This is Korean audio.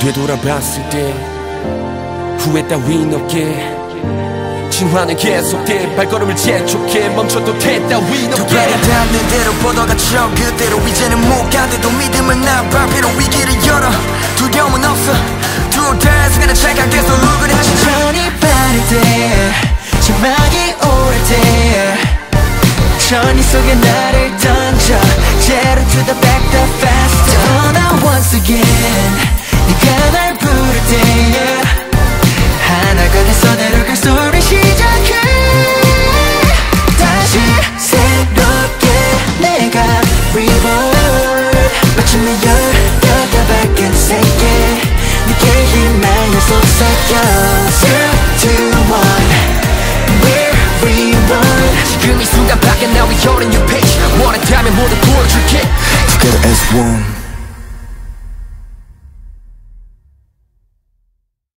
되돌아봤을 때 후회 따윈 없게 진화는 계속돼. 발걸음을 재촉해. 멈춰도 돼 따윈 두 없게 발이 닿는 대로 뻗어가 쳐. 그대로 이제는 못 가대도 믿음을 난 발표로 위기를 열어. 두려움은 없어. 두어대 순간에 착각해서 누구를 하지 천이 빠를 때 절망이 오를 때. 천이 속에 나를 던져. Zero to reborn 마침내 열여덟 발견 세계 네게 힘나여 속삭여 Zero to one We're reborn 지금 이 순간 밖에 나와 you're on your page 원한다면 모두 보여줄게 Together as one